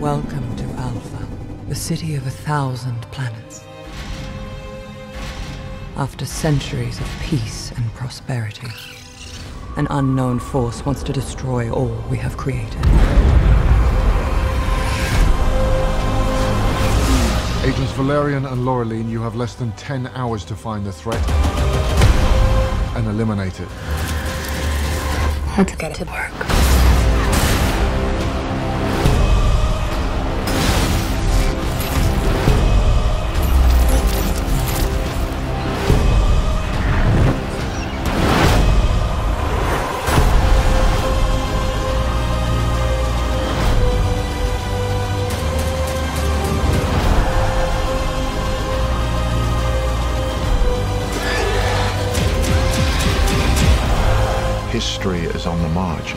Welcome to Alpha, the city of a thousand planets. After centuries of peace and prosperity, an unknown force wants to destroy all we have created. Agents Valerian and Laureline, you have less than 10 hours to find the threat and eliminate it. Let's get to work. History is on the march.